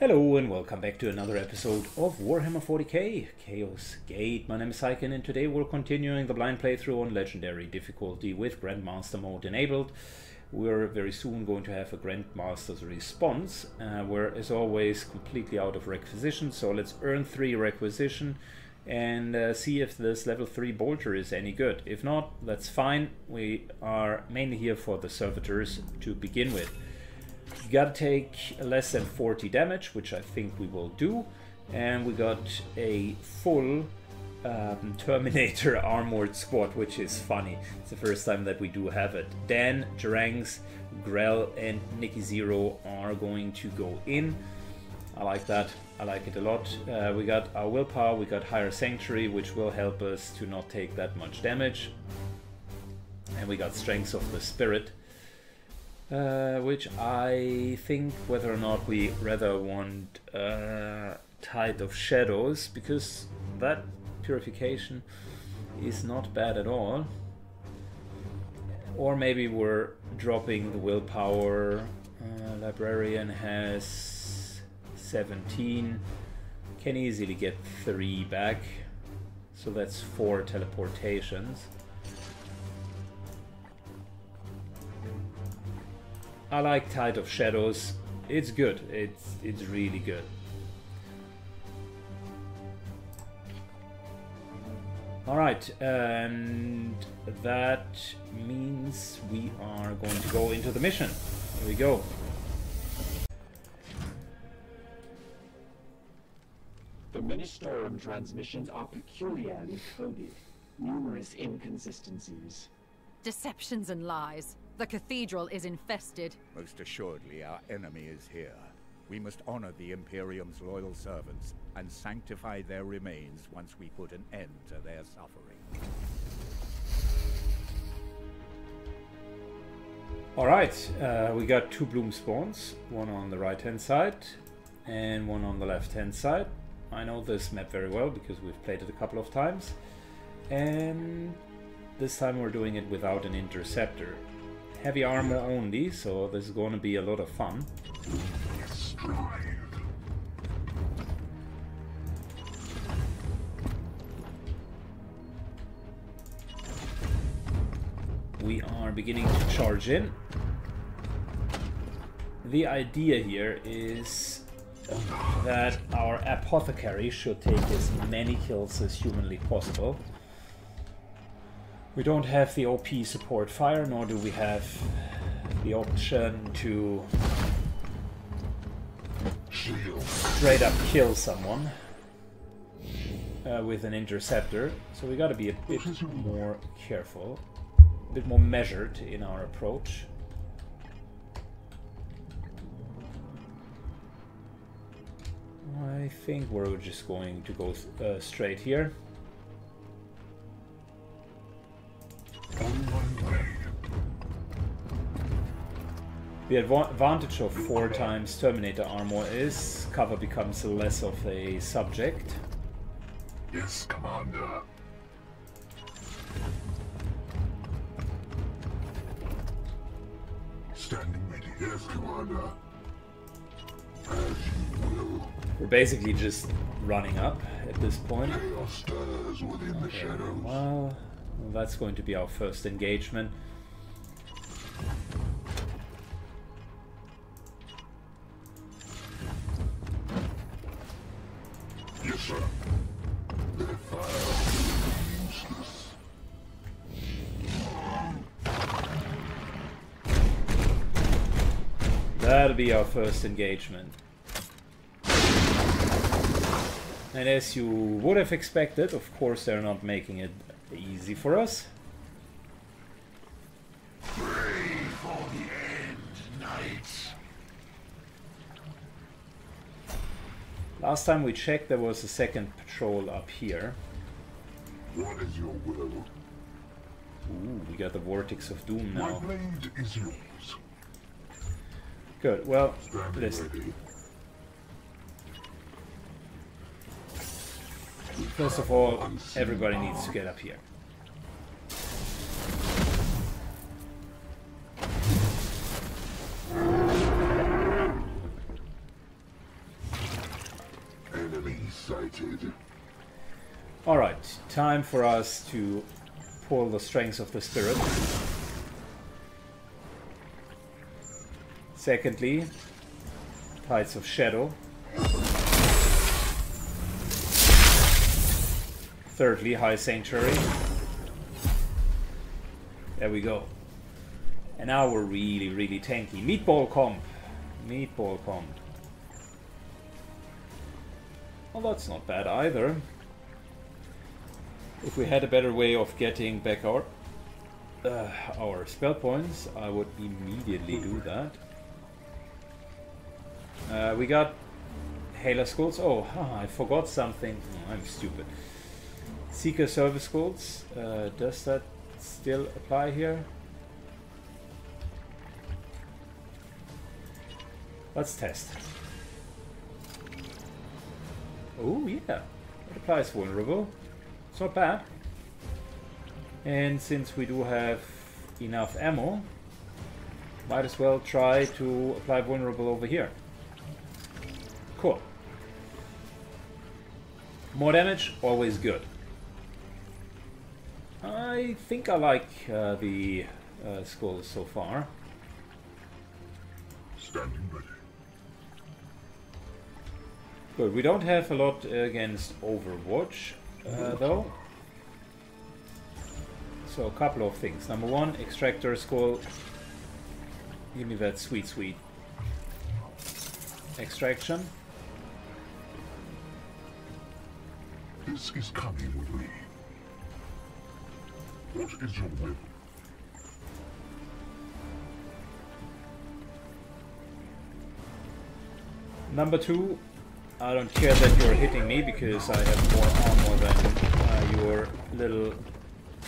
Hello and welcome back to another episode of Warhammer 40k Chaos Gate. My name is Syken and today we're continuing the blind playthrough on Legendary difficulty with Grandmaster mode enabled. We're very soon going to have a Grandmaster's response. Uh, we're as always completely out of requisition so let's earn 3 requisition and uh, see if this level 3 bolter is any good. If not, that's fine. We are mainly here for the servitors to begin with. You gotta take less than 40 damage, which I think we will do. And we got a full um, Terminator armored squad, which is funny. It's the first time that we do have it. Dan, Jarangs, Grell, and Nikki Zero are going to go in. I like that. I like it a lot. Uh, we got our willpower, we got higher sanctuary, which will help us to not take that much damage. And we got strength of the spirit, uh, which I think whether or not we rather want uh, Tide of Shadows, because that purification is not bad at all. Or maybe we're dropping the willpower. Uh, librarian has 17. Can easily get 3 back. So that's 4 teleportations. I like Tide of Shadows. It's good. It's it's really good. Alright, and that means we are going to go into the mission. Here we go. The Ministorum transmissions are peculiarly coded. Numerous inconsistencies. Deceptions and lies. The cathedral is infested. Most assuredly, our enemy is here. We must honor the Imperium's loyal servants and sanctify their remains once we put an end to their suffering. Alright, uh, we got two Bloomspawns, one on the right hand side and one on the left hand side. I know this map very well because we've played it a couple of times. And this time we're doing it without an interceptor. Heavy armor only, so this is going to be a lot of fun. We are beginning to charge in. The idea here is that our apothecary should take as many kills as humanly possible. We don't have the OP support fire, nor do we have the option to straight up kill someone uh, with an interceptor. So we gotta be a bit more careful, a bit more measured in our approach. I think we're just going to go uh, straight here. The advantage of four times Terminator armor is cover becomes less of a subject. Yes, Commander. Standing ready. Yes, Commander. As you will. We're basically just running up at this point. Chaos stirs within the shadows. Well, that's going to be our first engagement. First engagement. And as you would have expected, of course they're not making it easy for us. Pray for the end, knights. Last time we checked there was a second patrol up here. What is your will? Ooh, we got the Vortex of Doom now. My blade is yours. Good. Well. First of all, everybody needs to get up here. Enemy sighted. All right, time for us to pull the strength of the spirit. Secondly, Tides of Shadow. Thirdly, High Sanctuary. There we go. And now we're really, really tanky. Meatball comp. Meatball comp. Well, that's not bad either. If we had a better way of getting back our uh, our spell points, I would immediately do that. Uh, we got Halo Skulls. Oh, I forgot something. Oh, I'm stupid. Seeker Servo Skulls. Uh, does that still apply here? Let's test. Oh yeah, it applies vulnerable. It's not bad. And since we do have enough ammo, might as well try to apply vulnerable over here. Cool. More damage, always good. I think I like uh, the uh, skulls so far. Standing ready. Good, we don't have a lot against Overwatch, uh, though. So a couple of things. Number one, Extractor Skull. Give me that sweet, sweet extraction. This is coming with me. What is your will? Number two, I don't care that you're hitting me because I have more armor than uh, your little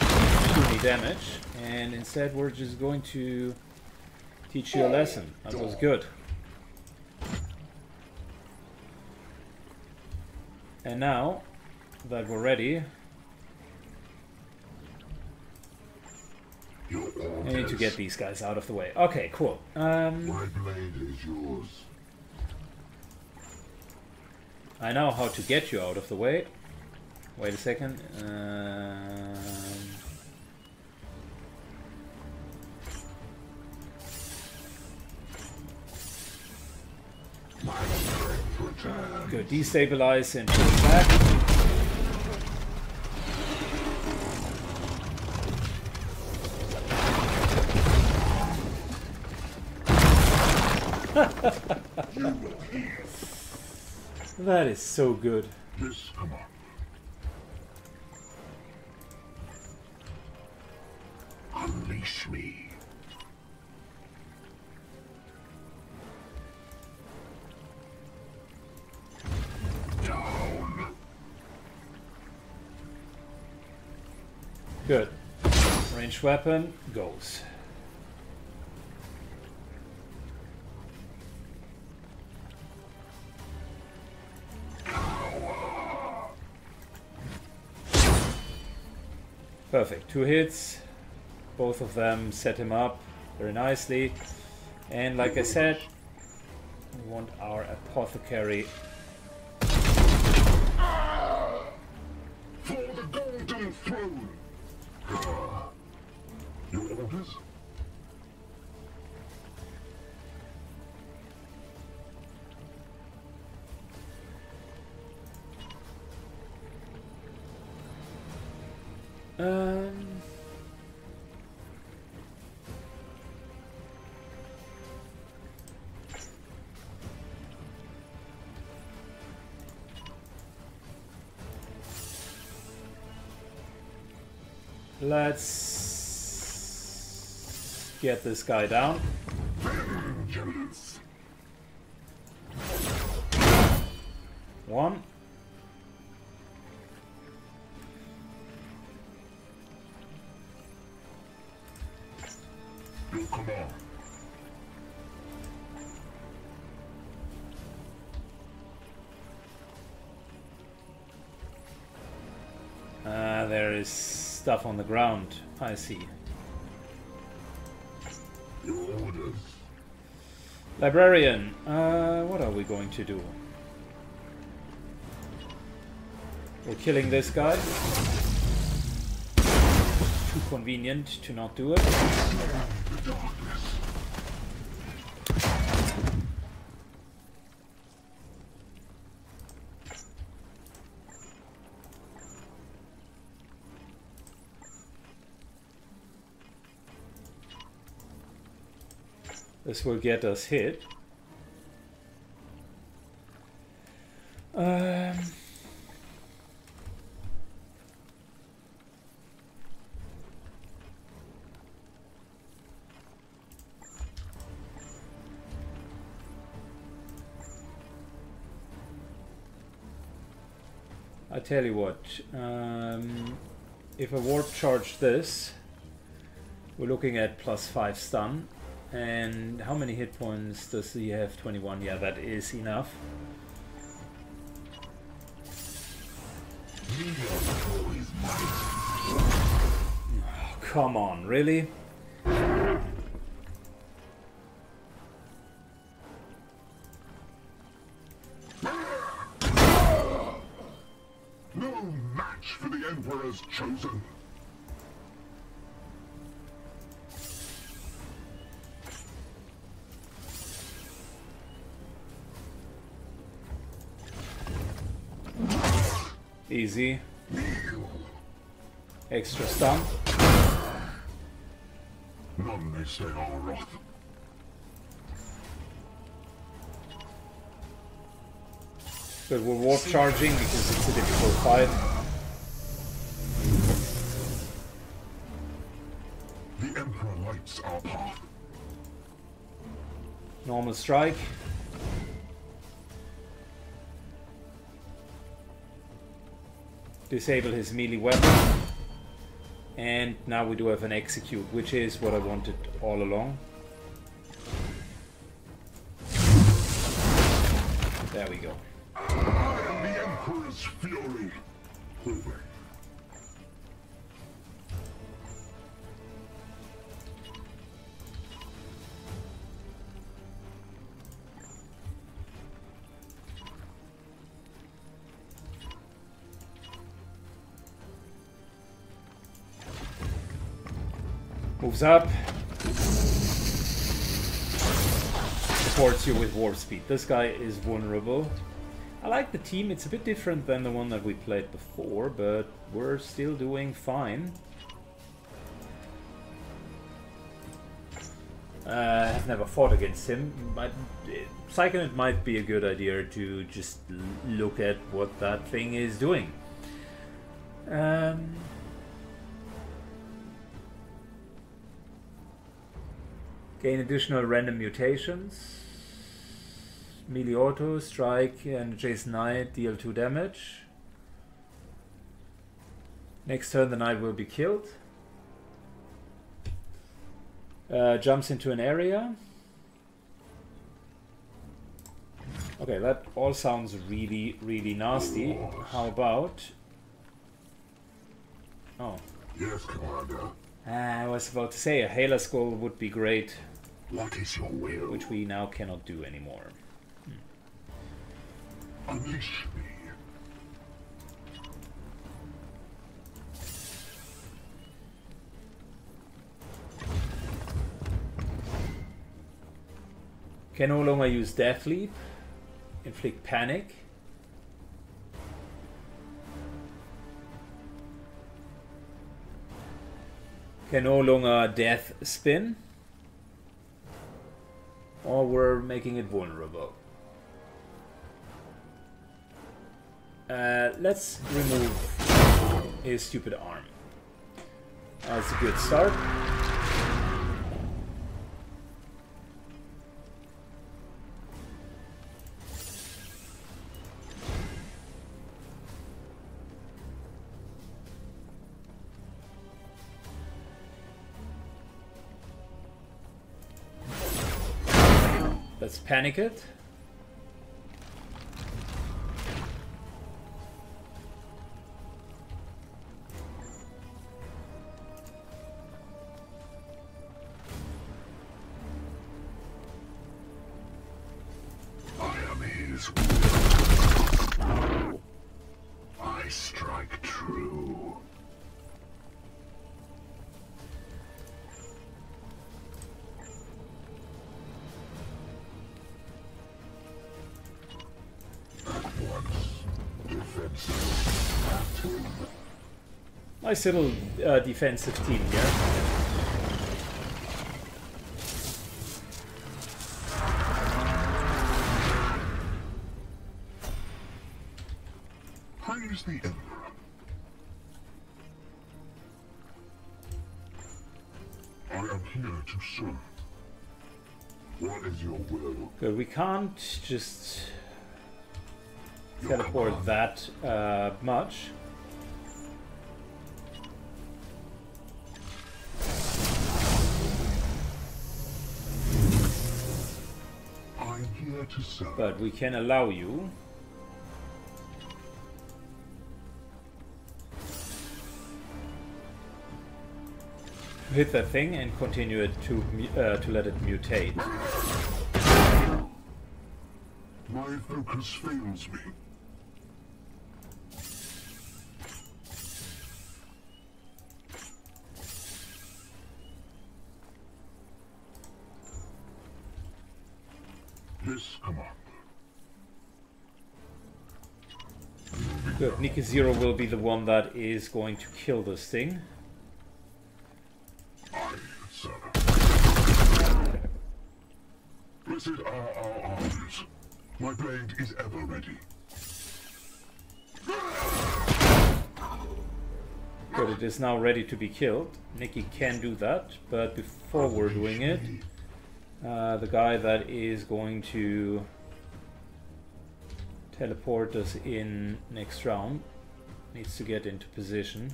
puny damage. And instead we're just going to teach you a lesson. That was good. And now that we're ready, I need to get these guys out of the way. Okay, cool. Um, My blade is yours. I know how to get you out of the way. Wait a second. Um, My good. Destabilize and push back. That is so good. On. Unleash me. Down. Good. Ranged weapon goes. Perfect. Two hits. Both of them set him up very nicely. And like I said, we want our apothecary let's get this guy down. One. On the ground. I see. Your orders. Librarian, uh, what are we going to do? We're killing this guy. Too convenient to not do it. This will get us hit. Um, I tell you what, um, if I warp charge this, we're looking at plus 5 stun. And how many hit points does he have? 21. Yeah, that is enough. Oh, come on, really? Charging because it's a difficult fight. The Emperor lights our path. Normal strike. Disable his melee weapon. And now we do have an execute, which is what I wanted all along. There we go. Emperor's fury. Moves up. Supports you with warp speed. This guy is vulnerable. I like the team. It's a bit different than the one that we played before, but we're still doing fine. Uh, I've never fought against him, but Psychonet it might be a good idea to just look at what that thing is doing. Um, gain additional random mutations. Melee auto, strike, and Jason Knight deal 2 damage. Next turn, the knight will be killed. Uh, jumps into an area. Okay, that all sounds really, really nasty. How about... Oh, Yes, Commander. I was about to say a Halo Skull would be great, What is your will? which we now cannot do anymore. Unleash me. Can no longer use Death Leap. Inflict Panic. Can no longer Death Spin. Or we're making it vulnerable. Uh, let's remove his stupid arm. That's a good start. Let's panic it. Nice little uh, defensive team here. Praise the Emperor. I am here to serve. What is your will? Good, we can't just teleport that uh, much. But we can allow you. to Hit that thing and continue it to uh, to let it mutate. My focus fails me. Zero will be the one that is going to kill this thing. Blessed are our arms. My blade is ever ready. But it is now ready to be killed. Nikki can do that, but before we're doing it, uh, the guy that is going to teleport us in next round needs to get into position.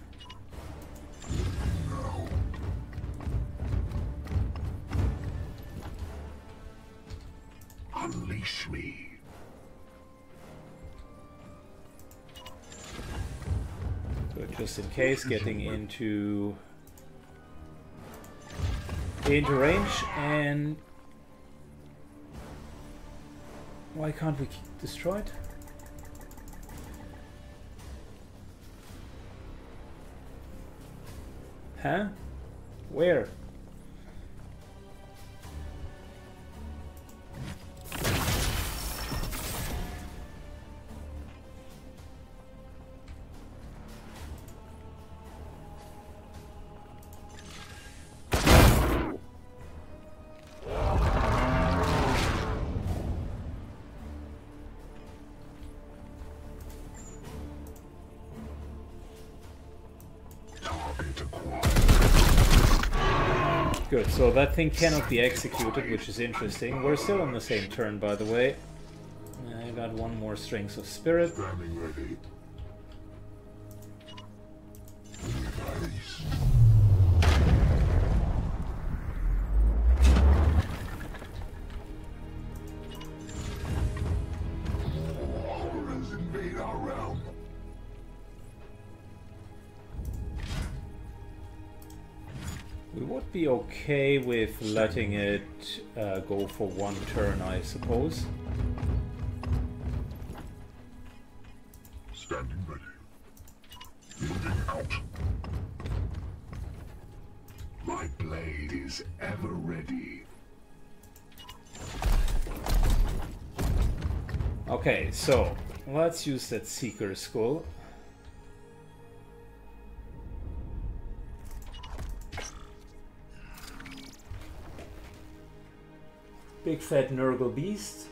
Unleash me. Good, just in case, getting into into range and why can't we destroy it? Huh? Where? So that thing cannot be executed, which is interesting. We're still on the same turn, by the way. I got one more Strength of Spirit. Okay with letting it uh, go for one turn, I suppose. Standing ready. Moving out. My blade is ever ready. Okay, so let's use that Seeker Skull. Big fat Nurgle beast.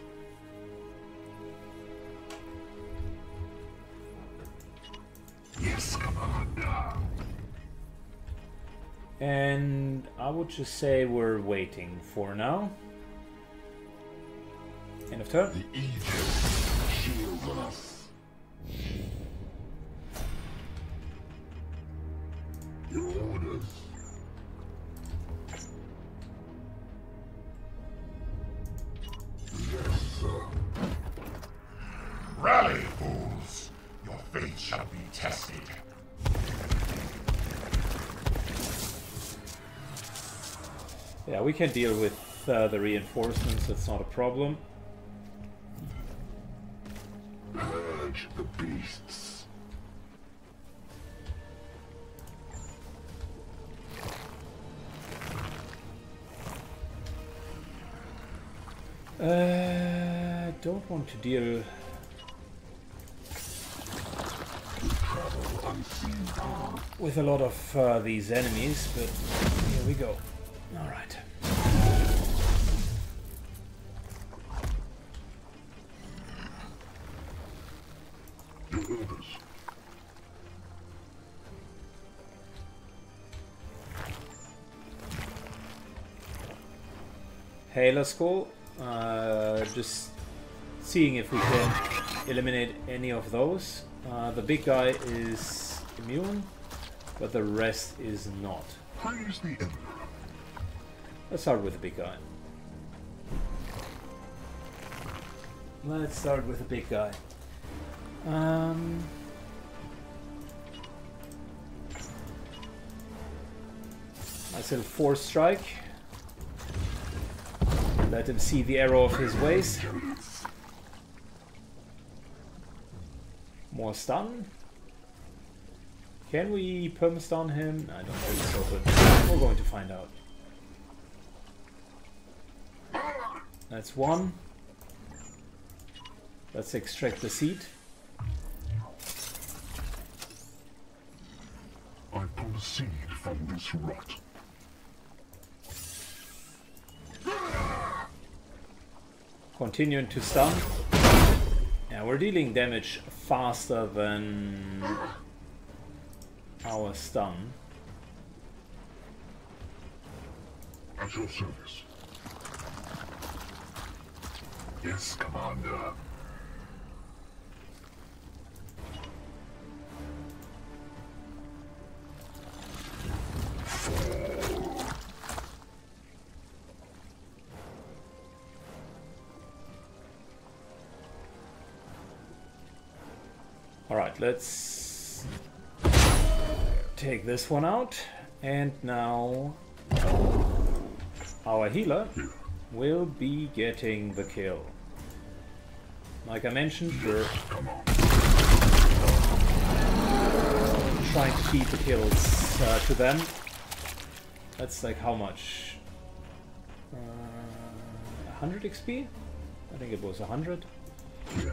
Yes. And I would just say we're waiting for now. End of turn. The shield us. Can deal with uh, the reinforcements, that's not a problem. Purge the beasts. Uh, don't want to deal. With a lot of uh, these enemies, but here we go. Hey, let's go. Uh, just seeing if we can eliminate any of those. Uh, the big guy is immune, but the rest is not. Praise the Emperor. Let's start with the big guy. Let's start with the big guy. Um, nice little force strike. Let him see the error of his ways. More stun. Can we perma stun him? I don't think so, but we're going to find out. That's one. Let's extract the seed. I proceed from this rot. Continuing to stun. Yeah, we're dealing damage faster than our stun. At your service. Yes, Commander. Let's take this one out. And now our healer will be getting the kill. Like I mentioned, we're trying to keep the kills uh, to them. That's like how much? Uh, 100 XP? I think it was 100. Yeah.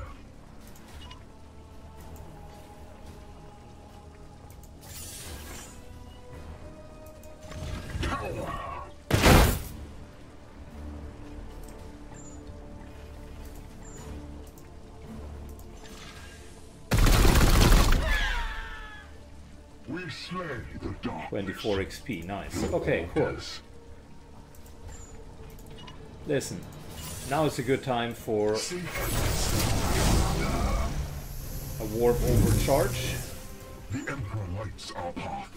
4 XP, nice. Okay, cool. Listen, now is a good time for a warp overcharge. The Emperor lights our path.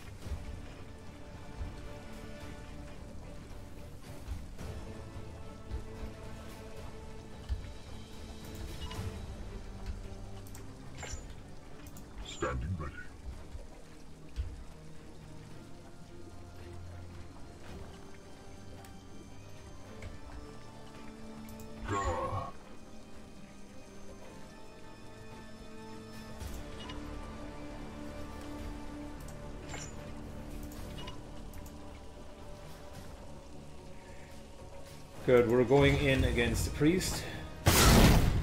Good, we're going in against the priest.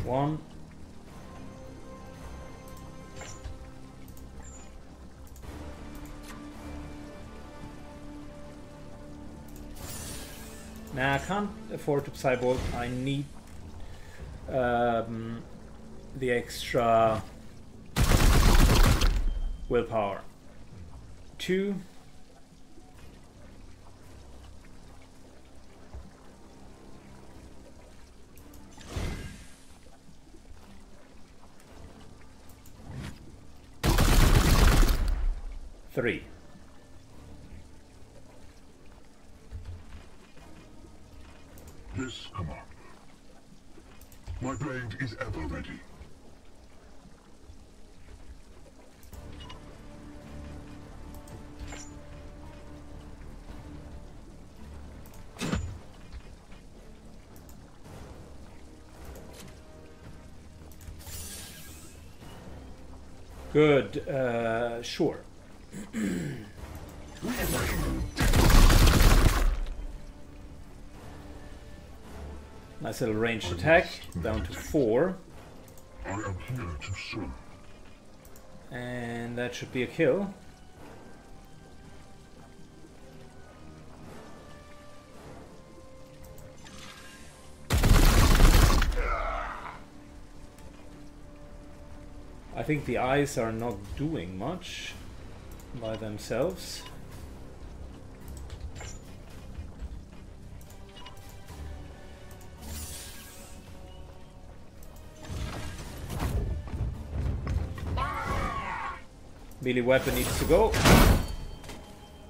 One. Nah, I can't afford to Psybolt. I need um, the extra willpower. Two. Three. Yes, Commander. My blade is ever ready. Good. Uh, sure. Nice little ranged attack, down to four. To. And that should be a kill. I think the eyes are not doing much by themselves. Melee weapon needs to go.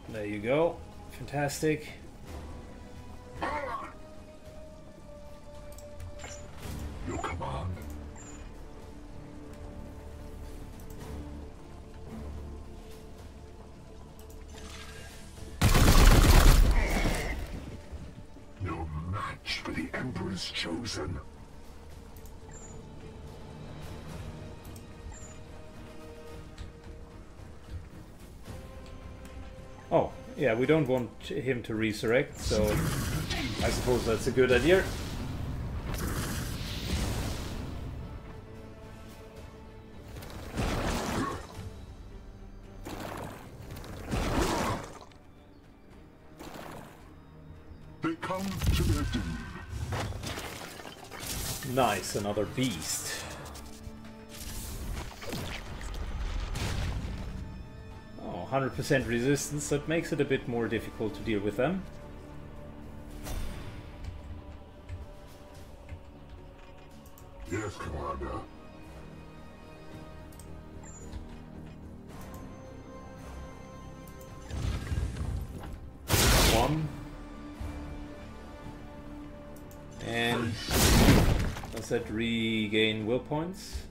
There you go. Fantastic. Yeah, we don't want him to resurrect, so I suppose that's a good idea. They come to their doom. Nice, another beast. 100% resistance, that makes it a bit more difficult to deal with them. Yes, Commander. One. And does that regain will points?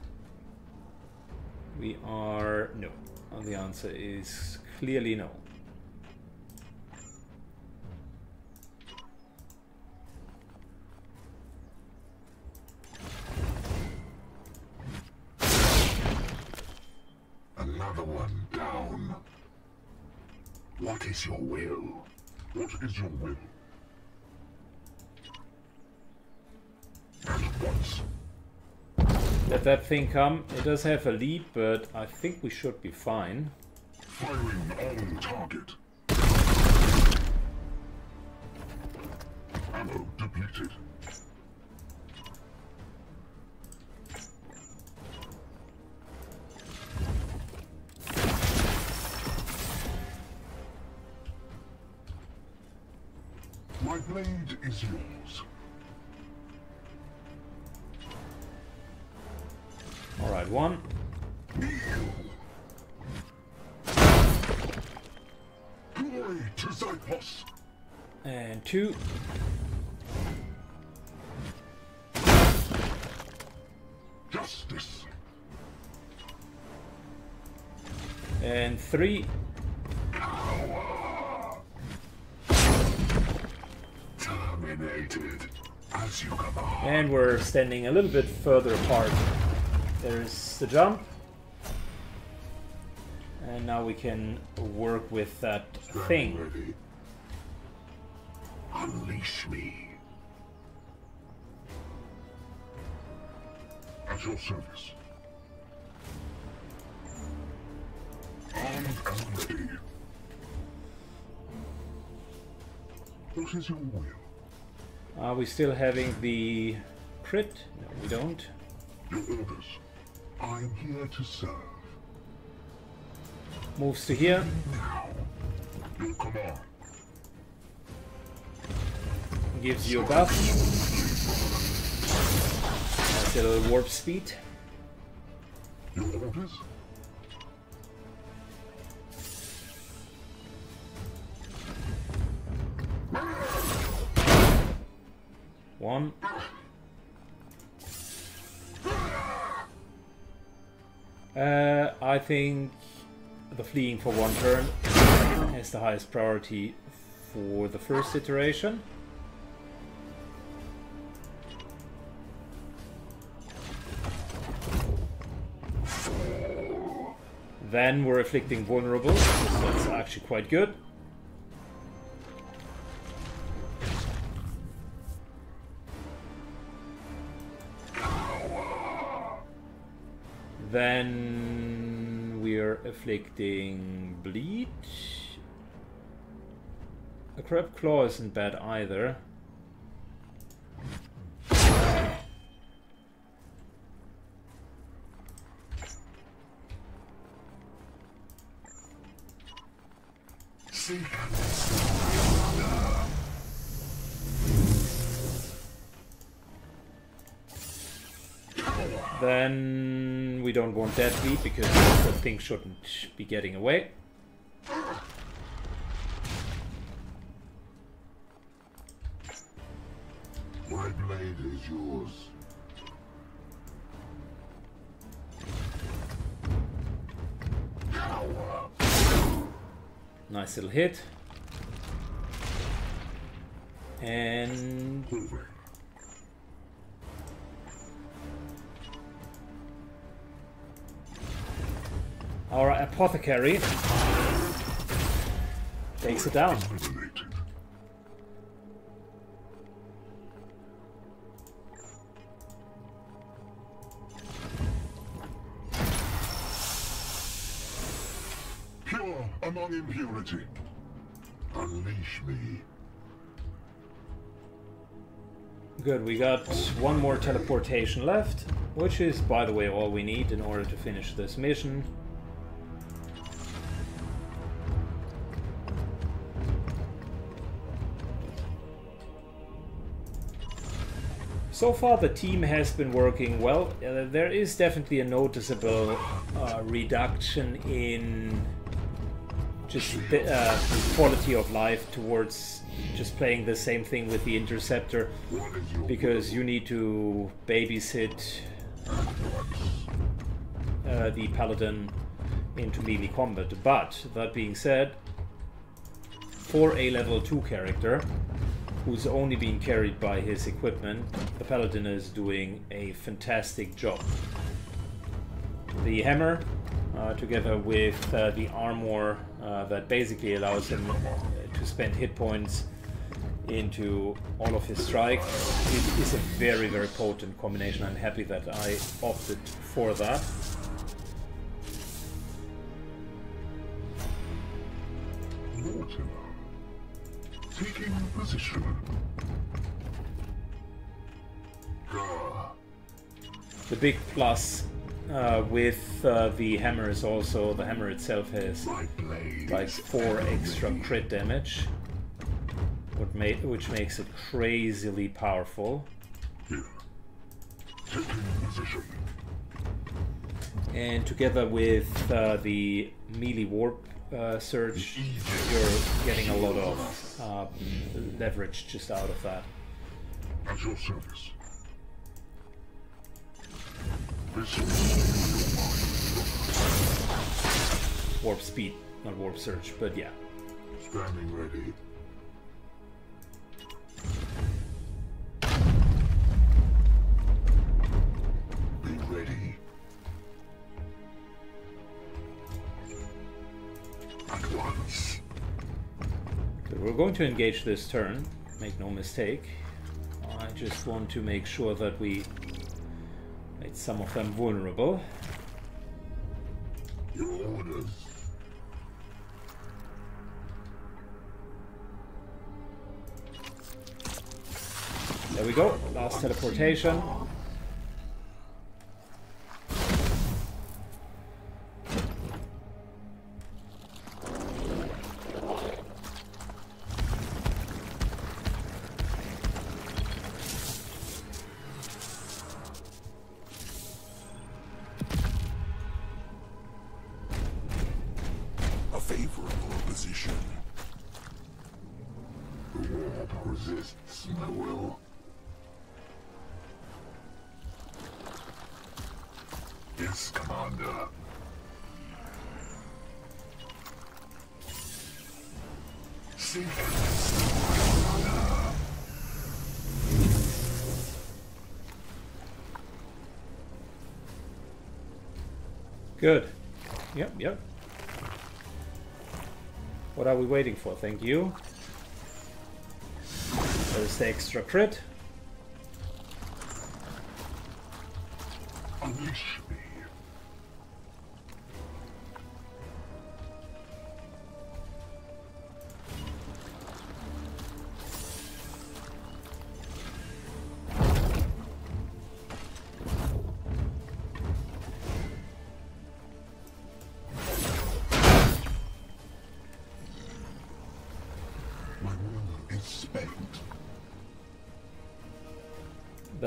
Answer is clearly no. Another one down. What is your will? What is your will? Let that thing come. It does have a lead, but I think we should be fine. Firing on target. Three. Terminated. As you command. And we're standing a little bit further apart. There's the jump. And now we can work with that thing. Ready. Unleash me. At your service. Are we still having the crit? No, we don't. Your orders. I am here to serve. Moves to here. Now. Your command. Gives you a buff. Nice little warp speed. Your orders? Think the fleeing for one turn is the highest priority for the first iteration. Then we're afflicting vulnerable, so that's actually quite good. We're bleed. A crab claw isn't bad either. Then we don't want that bleed because thing shouldn't be getting away. My blade is yours. Nice little hit. And Moving. Our apothecary takes it down. Pure among impurity. Unleash me. Good, we got one more teleportation left, which is, by the way, all we need in order to finish this mission. So far, the team has been working well. Uh, there is definitely a noticeable uh, reduction in just uh, quality of life towards just playing the same thing with the interceptor because you need to babysit uh, the paladin into melee combat. But that being said, for a level 2 character who's only being carried by his equipment, the paladin is doing a fantastic job. The hammer, uh, together with uh, the armor uh, that basically allows him uh, to spend hit points into all of his strikes, it is a very, very potent combination. I'm happy that I opted for that. Mortimer. Taking position. The big plus uh, with uh, the hammer is also the hammer itself has like four extra crit damage, what ma- which makes it crazily powerful. Here. Taking position. And together with uh, the melee warp uh, surge, you're getting a lot of uh, leverage just out of that. At your service. This will steal your Warp speed, not warp surge, but yeah. Standing ready. We're going to engage this turn, make no mistake. I just want to make sure that we made some of them vulnerable. Your orders. There we go, last teleportation. Favorable position. The warp resists my will. Yes, Commander. Good. Yep, yep. What are we waiting for? Thank you. There's the extra crit.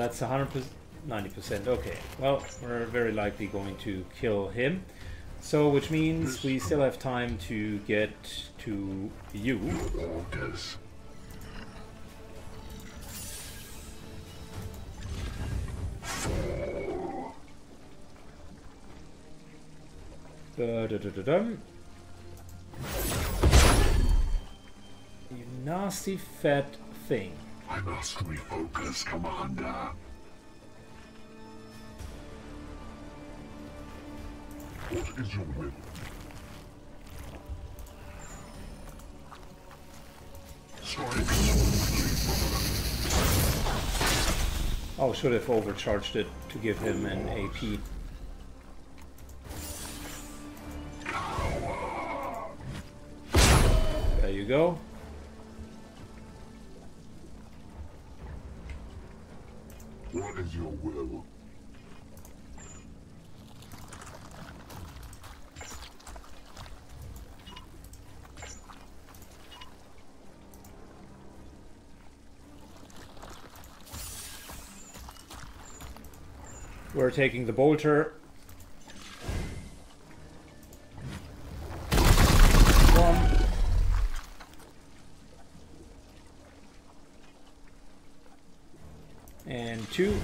That's 100%, 90%. Okay, well, we're very likely going to kill him. So, which means we still have time to get to you. Orders. Da, da, da, da. You nasty fat thing. I must refocus, Commander. What is your will? Oh, should have overcharged it to give him an AP. There you go. Your will? We're taking the bolter. One. And two.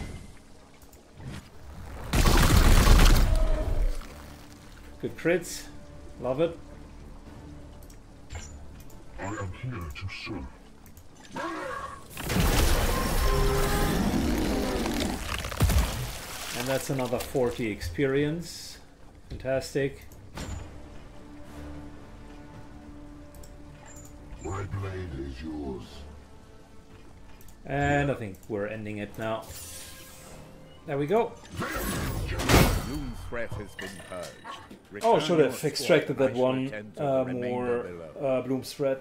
Good crits. Love it. I am here to serve. And that's another 40 experience. Fantastic. My blade is yours. And I think we're ending it now. There we go. Loom threat has been purged. Oh, should have extracted that one uh, more uh, bloomspawn.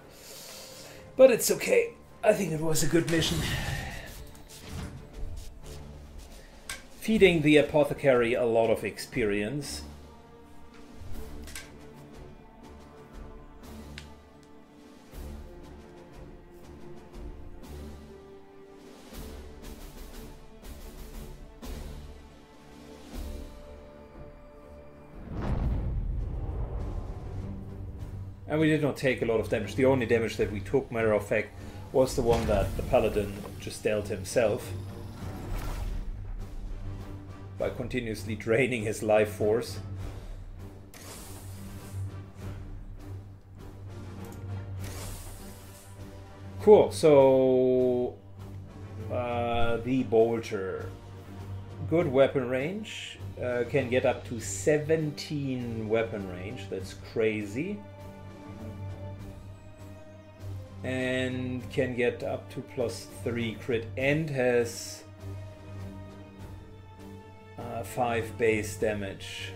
But it's okay. I think it was a good mission. Feeding the apothecary a lot of experience. And we did not take a lot of damage. The only damage that we took, matter of fact, was the one that the paladin just dealt himself. By continuously draining his life force. Cool, so... Uh, the bolter. Good weapon range. Uh, can get up to 17 weapon range. That's crazy and can get up to plus 3 crit and has uh, 5 base damage.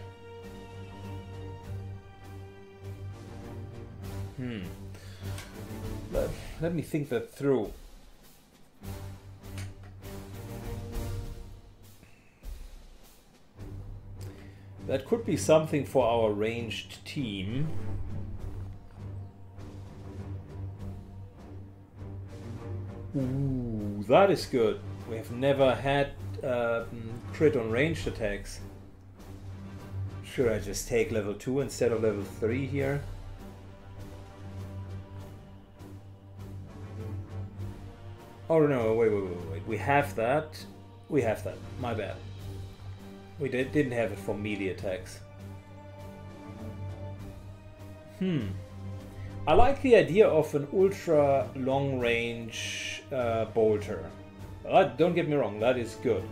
Hmm. Let, let me think that through. That could be something for our ranged team. Ooh, that is good. We have never had um, crit on ranged attacks. Should I just take level 2 instead of level 3 here? Oh no, wait, wait, wait, wait. We have that. We have that. My bad. We did, didn't have it for melee attacks. Hmm. I like the idea of an ultra long range uh, bolter. Uh, don't get me wrong, that is good.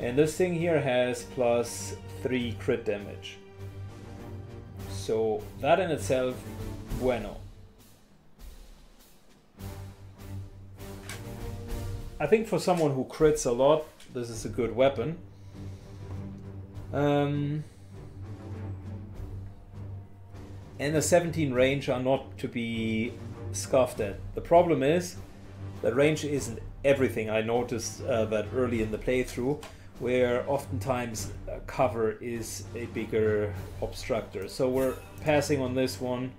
And this thing here has plus 3 crit damage. So that in itself, bueno. I think for someone who crits a lot, this is a good weapon. Um, and the 17 range are not to be scoffed at. The problem is that range isn't everything. I noticed uh, that early in the playthrough, where oftentimes cover is a bigger obstructor. So we're passing on this one.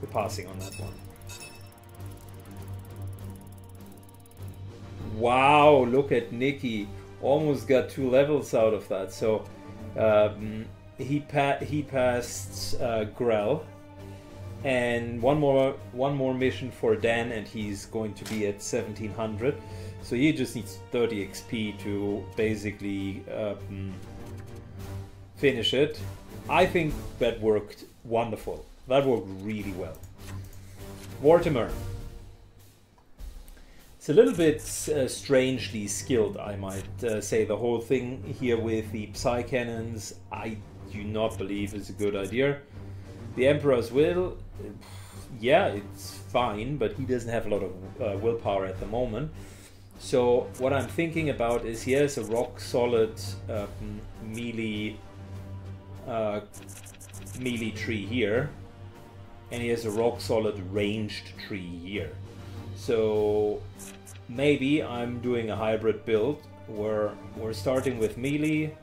We're passing on that one. Wow, look at Nikki. Almost got two levels out of that. So um, he pa- he passed uh, Grell, and one more one more mission for Dan, and he's going to be at 1700. So he just needs 30 XP to basically um, finish it. I think that worked wonderful. That worked really well. Vortimer. It's a little bit uh, strangely skilled, I might uh, say. The whole thing here with the Psy Cannons, I do not believe is a good idea. The Emperor's Will, yeah, it's fine, but he doesn't have a lot of uh, willpower at the moment. So what I'm thinking about is he has a rock solid uh, melee uh, melee tree here, and he has a rock solid ranged tree here. So maybe I'm doing a hybrid build where we're starting with melee.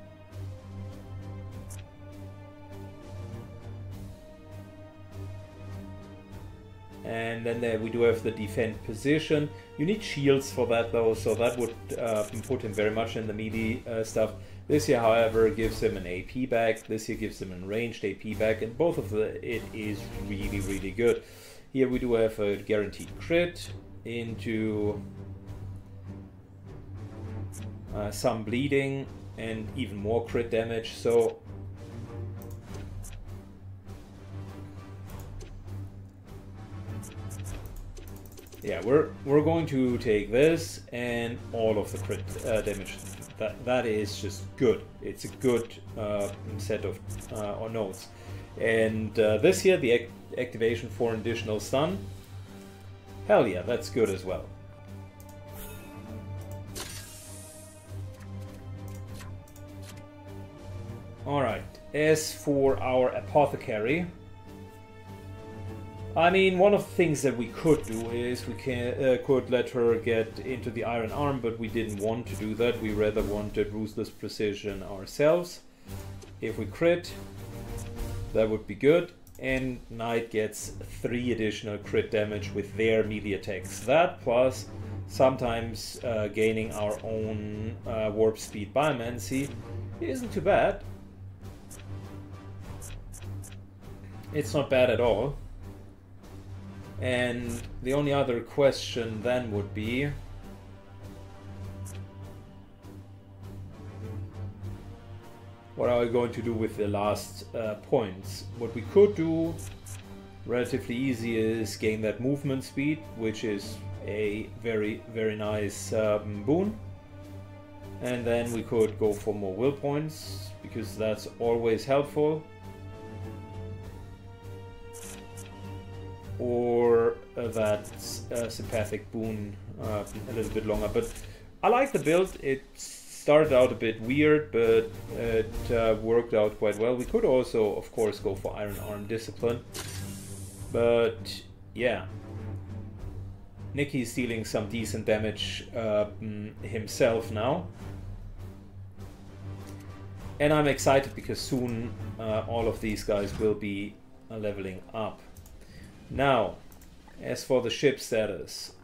And then there we do have the defend position. You need shields for that though, so that would uh, put him very much in the melee uh, stuff. This here, however, gives him an AP back. This here gives him a ranged AP back, and both of the it is really, really good. Here we do have a guaranteed crit into uh, some bleeding and even more crit damage. So yeah, we're we're going to take this and all of the crit uh, damage. That that is just good. It's a good uh, set of uh, or nodes. And uh, this here, the ac activation for an additional stun. Hell yeah, that's good as well. Alright, as for our apothecary, I mean, one of the things that we could do is we can uh, could let her get into the Iron Arm, but we didn't want to do that. We rather wanted Ruthless Precision ourselves. If we crit, that would be good. And Knight gets 3 additional crit damage with their melee attacks. That plus sometimes uh, gaining our own uh, Warp Speed Biomancy isn't too bad. It's not bad at all. And the only other question then would be what are we going to do with the last uh, points? What we could do relatively easy is gain that movement speed, which is a very, very nice um, boon. And then we could go for more will points, because that's always helpful. Or uh, that uh, boon uh, a little bit longer. But I like the build. It started out a bit weird, but it uh, worked out quite well. We could also, of course, go for Iron Arm Discipline. But, yeah. Nicky's dealing some decent damage uh, himself now. And I'm excited because soon uh, all of these guys will be uh, leveling up. Now, as for the ship status,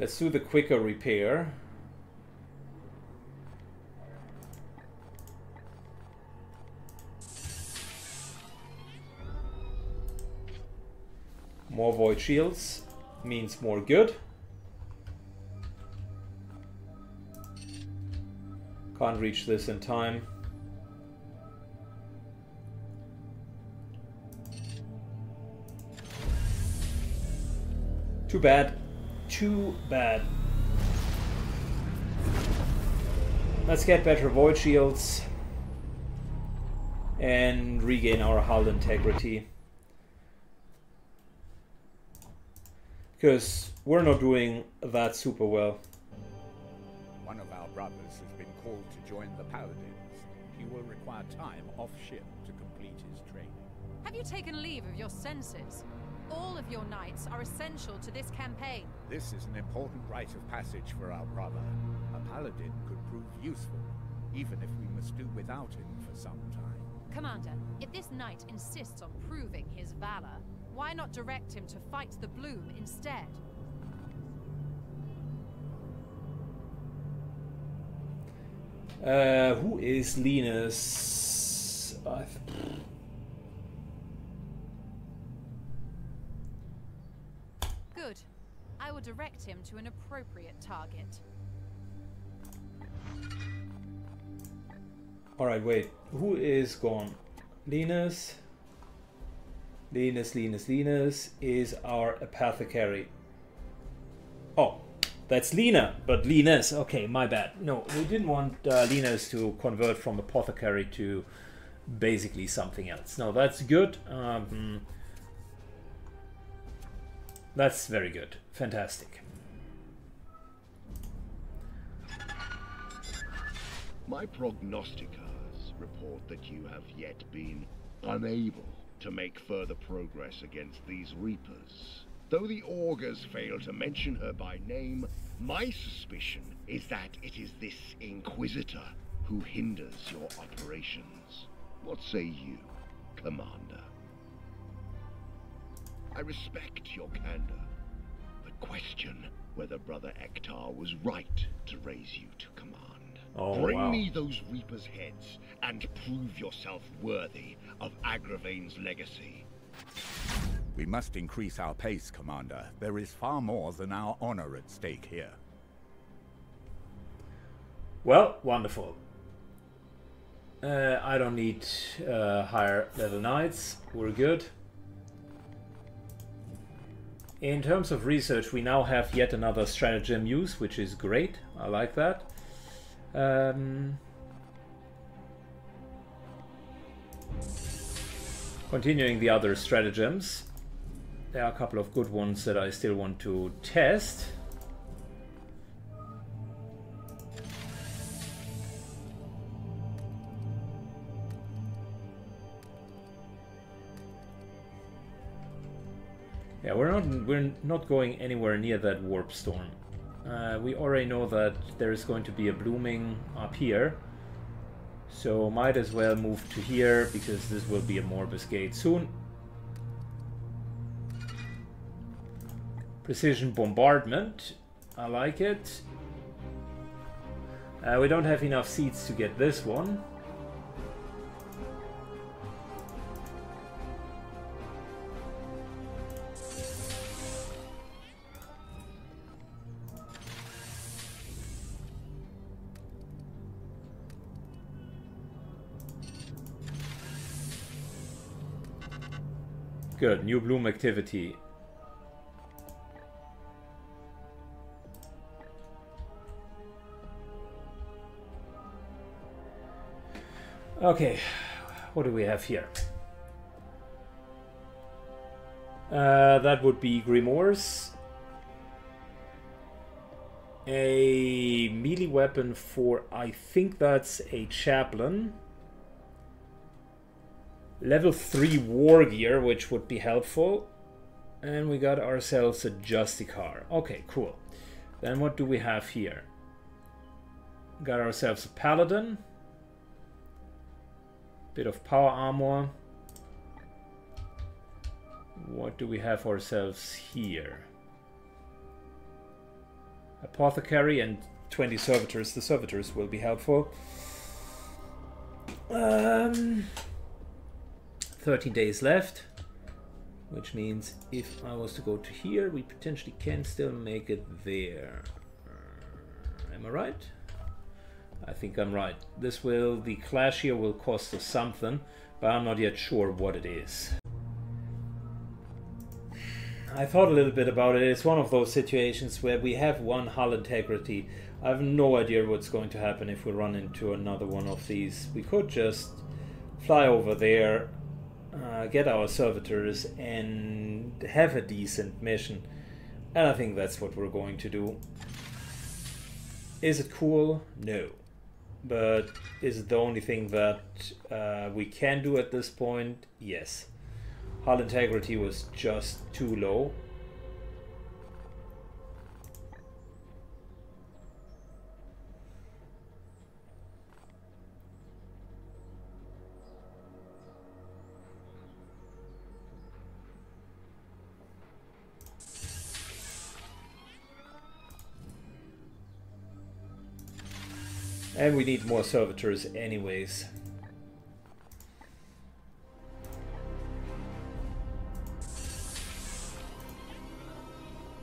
Let's do the quicker repair. More void shields means more good. Can't reach this in time. Too bad too bad. Let's get better void shields and regain our hull integrity. Because we're not doing that super well. One of our brothers has been called to join the Paladins. He will require time off-ship to complete his training. Have you taken leave of your senses? All of your knights are essential to this campaign. This is an important rite of passage for our brother. A paladin could prove useful, even if we must do without him for some time. Commander, if this knight insists on proving his valor, why not direct him to fight the Bloom instead? Uh, who is Linus? Will direct him to an appropriate target. Alright, wait. Who is gone? Linus. Linus, Linus, Linus is our apothecary. Oh, that's Lena, but Linus. Okay, my bad. No, we didn't want uh, Linus to convert from apothecary to basically something else. No, that's good. Um, that's very good. Fantastic. My prognosticators report that you have yet been unable to make further progress against these Reapers. Though the augurs fail to mention her by name, my suspicion is that it is this Inquisitor who hinders your operations. What say you, Commander? I respect your candor, question whether Brother Ektar was right to raise you to command. Oh, Bring wow. me those Reapers' heads and prove yourself worthy of Agravain's legacy. We must increase our pace, Commander. There is far more than our honor at stake here. Well, wonderful. Uh, I don't need uh, higher level knights. We're good. In terms of research, we now have yet another stratagem use, which is great. I like that. Um, continuing the other stratagems, there are a couple of good ones that I still want to test. Yeah, we're not we're not going anywhere near that warp storm. Uh, we already know that there is going to be a blooming up here, so might as well move to here because this will be a Morbus gate soon. Precision bombardment, I like it. Uh, we don't have enough seats to get this one. Good, new bloom activity. Okay, what do we have here? Uh, that would be Grimoires. A melee weapon for, I think that's a chaplain. Level 3 war gear, which would be helpful. And we got ourselves a Justicar. Okay, cool. Then what do we have here? Got ourselves a Paladin. Bit of power armor. What do we have ourselves here? Apothecary and 20 servitors. The servitors will be helpful. Um, 13 days left. Which means if I was to go to here, we potentially can still make it there. Uh, am I right? I think I'm right. This will, the clash here will cost us something, but I'm not yet sure what it is. I thought a little bit about it. It's one of those situations where we have one hull integrity. I have no idea what's going to happen if we run into another one of these. We could just fly over there, uh, get our servitors, and have a decent mission. And I think that's what we're going to do. Is it cool? No. But is it the only thing that uh, we can do at this point? Yes. Hull integrity was just too low. Need more servitors anyways.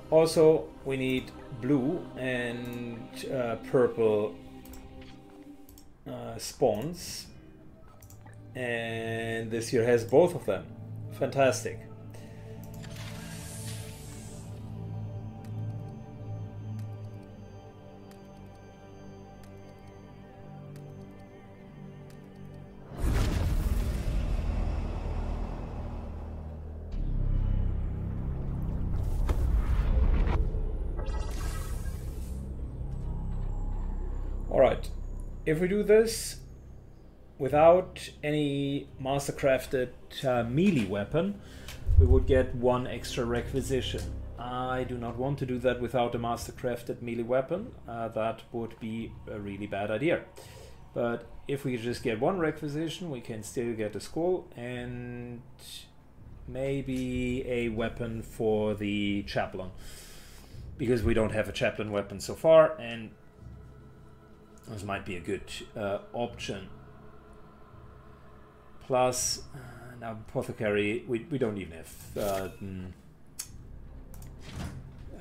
Also, we need blue and uh, purple uh, spawns. And this year has both of them. Fantastic. If we do this without any mastercrafted uh, melee weapon, we would get one extra requisition. I do not want to do that without a mastercrafted melee weapon. Uh, that would be a really bad idea. But if we just get one requisition, we can still get a skull and maybe a weapon for the chaplain. Because we don't have a chaplain weapon so far, and this might be a good uh, option. Plus, uh, now apothecary, we, we don't even have uh, mm,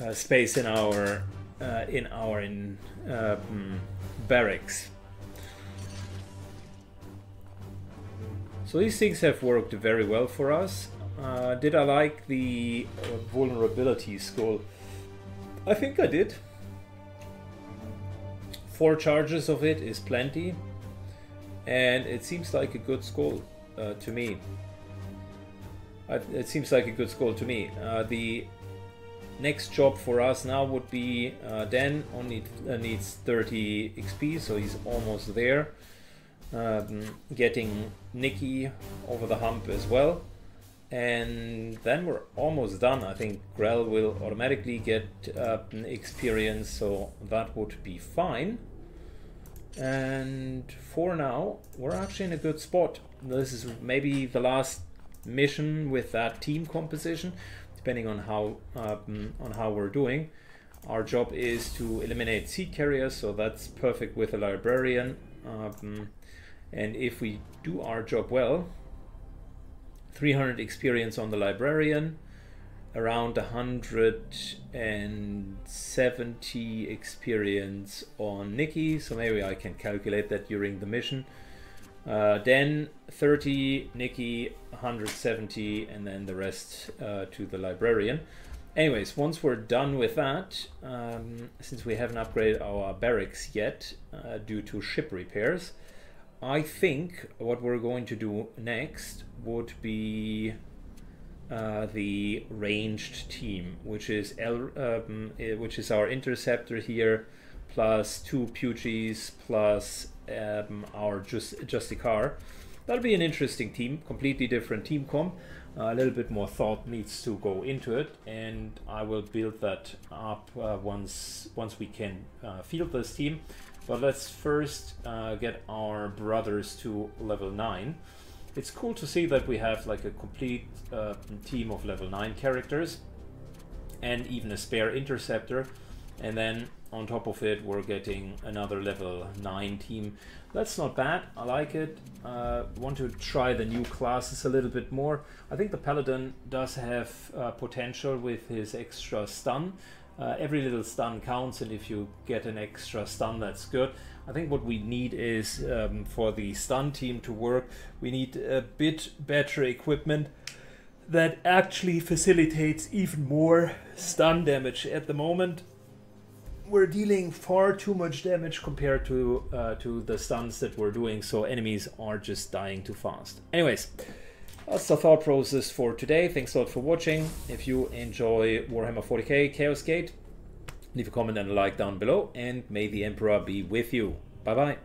uh space in our uh, in our in uh, mm, barracks. So these things have worked very well for us. did I like the vulnerability skull? I think I did four charges of it is plenty and it seems like a good skull uh, to me. It seems like a good skull to me. Uh, the next job for us now would be uh, Dan only uh, needs 30 XP so he's almost there. Um, getting Nikki over the hump as well and then we're almost done I think Grell will automatically get uh, experience so that would be fine and for now, we're actually in a good spot. This is maybe the last mission with that team composition, depending on how um, on how we're doing. Our job is to eliminate seed carriers, so that's perfect with a librarian. Um, and if we do our job well, 300 experience on the librarian, around 170 experience on Nikki, so maybe I can calculate that during the mission. Uh, then 30, Nikki, 170, and then the rest uh, to the librarian. Anyways, once we're done with that, um, since we haven't upgraded our barracks yet uh, due to ship repairs, I think what we're going to do next would be uh, the ranged team, which is L, um, eh, which is our interceptor here, plus two Pugies, plus um, our just Justicar. That'll be an interesting team, completely different team comp. Uh, a little bit more thought needs to go into it, and I will build that up uh, once once we can uh, field this team. But let's first uh, get our brothers to level nine. It's cool to see that we have like a complete uh, team of level 9 characters and even a spare interceptor. And then on top of it we're getting another level 9 team. That's not bad. I like it. Uh, want to try the new classes a little bit more. I think the paladin does have uh, potential with his extra stun uh, every little stun counts and if you get an extra stun that's good I think what we need is um, for the stun team to work, we need a bit better equipment that actually facilitates even more stun damage. At the moment, we're dealing far too much damage compared to uh, to the stuns that we're doing, so enemies are just dying too fast. Anyways, that's the thought process for today. Thanks a lot for watching. If you enjoy Warhammer 40k Chaos Gate, leave a comment and a like down below, and may the Emperor be with you. Bye bye.